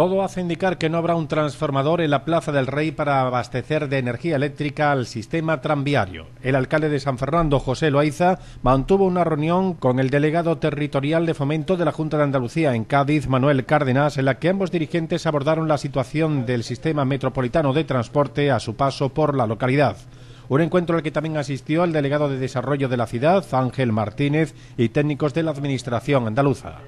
Todo hace indicar que no habrá un transformador en la Plaza del Rey para abastecer de energía eléctrica al sistema tranviario. El alcalde de San Fernando, José Loaiza, mantuvo una reunión con el delegado territorial de fomento de la Junta de Andalucía en Cádiz, Manuel Cárdenas, en la que ambos dirigentes abordaron la situación del sistema metropolitano de transporte a su paso por la localidad. Un encuentro al que también asistió el delegado de Desarrollo de la ciudad, Ángel Martínez, y técnicos de la Administración andaluza.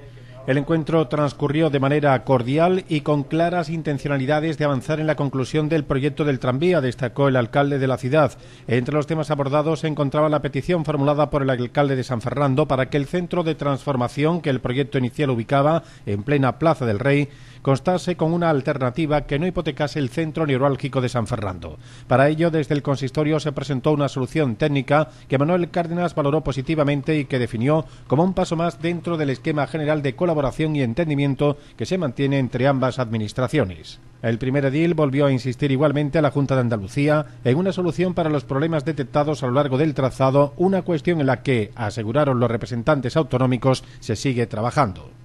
El encuentro transcurrió de manera cordial y con claras intencionalidades de avanzar en la conclusión del proyecto del tranvía, destacó el alcalde de la ciudad. Entre los temas abordados se encontraba la petición formulada por el alcalde de San Fernando para que el centro de transformación que el proyecto inicial ubicaba en plena Plaza del Rey constase con una alternativa que no hipotecase el centro neurálgico de San Fernando. Para ello, desde el consistorio se presentó una solución técnica que Manuel Cárdenas valoró positivamente y que definió como un paso más dentro del esquema general de colaboración y entendimiento que se mantiene entre ambas administraciones. El primer edil volvió a insistir igualmente a la Junta de Andalucía en una solución para los problemas detectados a lo largo del trazado, una cuestión en la que, aseguraron los representantes autonómicos, se sigue trabajando.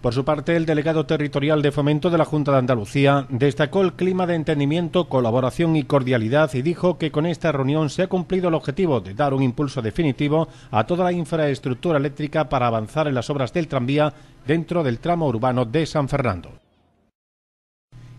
Por su parte, el delegado territorial de fomento de la Junta de Andalucía destacó el clima de entendimiento, colaboración y cordialidad y dijo que con esta reunión se ha cumplido el objetivo de dar un impulso definitivo a toda la infraestructura eléctrica para avanzar en las obras del tranvía dentro del tramo urbano de San Fernando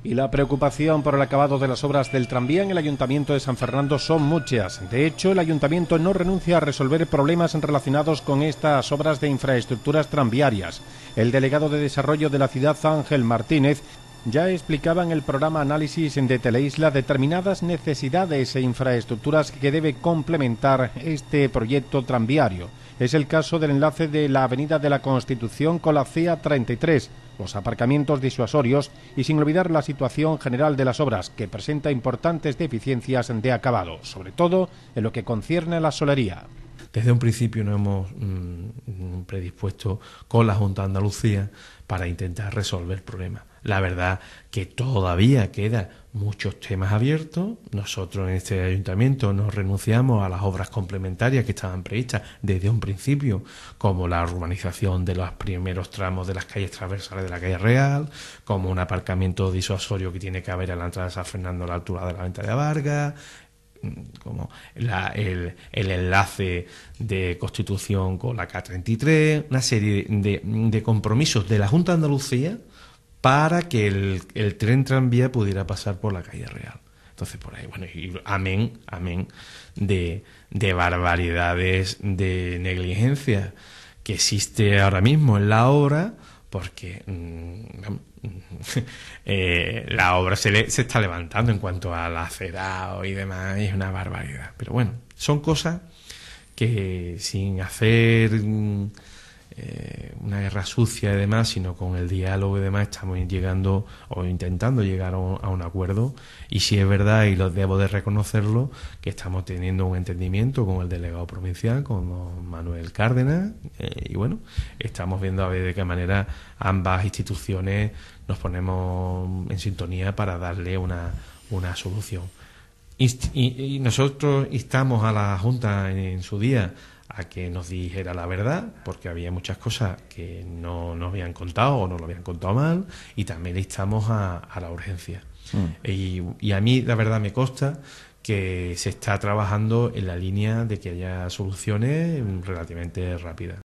y la preocupación por el acabado de las obras del tranvía en el Ayuntamiento de San Fernando son muchas. De hecho, el Ayuntamiento no renuncia a resolver problemas relacionados con estas obras de infraestructuras tranviarias. El delegado de Desarrollo de la ciudad, Ángel Martínez, ya explicaba en el programa Análisis de Teleisla determinadas necesidades e infraestructuras que debe complementar este proyecto tranviario. Es el caso del enlace de la Avenida de la Constitución con la CIA 33 los aparcamientos disuasorios y sin olvidar la situación general de las obras, que presenta importantes deficiencias de acabado, sobre todo en lo que concierne a la solería. Desde un principio nos hemos mm, predispuesto con la Junta de Andalucía para intentar resolver el problema. La verdad que todavía quedan muchos temas abiertos. Nosotros en este ayuntamiento nos renunciamos a las obras complementarias que estaban previstas desde un principio, como la urbanización de los primeros tramos de las calles transversales de la calle Real, como un aparcamiento disuasorio que tiene que haber a la entrada de San Fernando a la altura de la venta de Vargas, como el, el, enlace de constitución con la K33, una serie de, de, compromisos de la Junta de Andalucía para que el, tren tranvía pudiera pasar por la calle Real. Entonces, por ahí, bueno, y amén, amén de, de barbaridades de negligencia que existe ahora mismo en la obra, porque mm, eh, la obra se, se está levantando en cuanto al acerado y demás, es una barbaridad. Pero bueno, son cosas que sin hacer mm, eh, una guerra sucia y demás, sino con el diálogo y demás estamos llegando o intentando llegar a un, acuerdo. Y si es verdad, y lo debo de reconocerlo, que estamos teniendo un entendimiento con el delegado provincial, con Manuel Cárdenas, eh, y bueno, estamos viendo a ver de qué manera ambas instituciones nos ponemos en sintonía para darle una, una solución. y nosotros instamos a la Junta en su día a que nos dijera la verdad, porque había muchas cosas que no nos habían contado o no lo habían contado mal, y también le instamos a, la urgencia. Mm. Y, y, a mí, la verdad, me consta que se está trabajando en la línea de que haya soluciones relativamente rápidas.